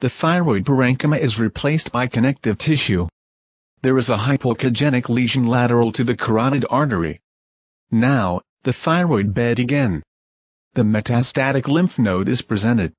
the thyroid parenchyma is replaced by connective tissue. There is a hypoechogenic lesion lateral to the carotid artery. Now, the thyroid bed again. The metastatic lymph node is presented.